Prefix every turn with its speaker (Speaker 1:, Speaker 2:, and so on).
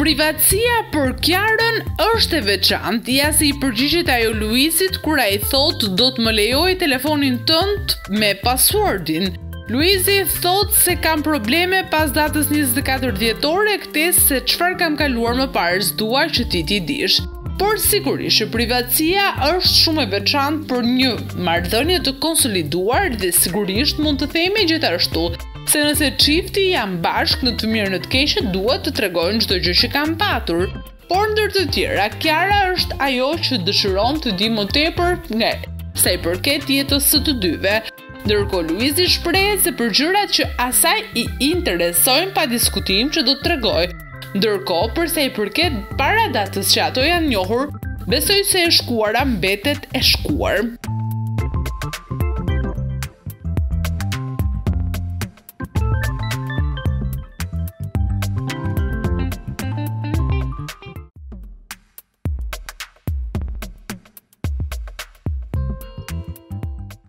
Speaker 1: Privatësia për Kiarën është e veçantë, ja si i përgjigjet ajo Luizit kur ai thotë do të më lejojë telefonin tënd me passwordin. Luizi thotë se kam probleme pas datës 24 dhjetor e kësaj se çfarë kam kaluar më parë s'dua që ti t'i dish. Por sigurisht që privatësia është shumë e veçantë për një marrëdhënie të konsoliduar dhe sigurisht mund të themi gjithashtu se nëse çifti janë bashkë në të mirë në të keqe duhet të tregojnë çdo gjë që kanë patur. Por ndër të tjera, Kiara është ajo që dëshiron të di më tepër nga sa i përket jetës së të dyve. Ndërkohë Luizi shprehet se për gjërat që asaj i interesojnë pa diskutim që do të tregojë. Ndërkohë, përsa i përket para datës që ato janë njohur, besoj se e shkuara mbetet e shkuar.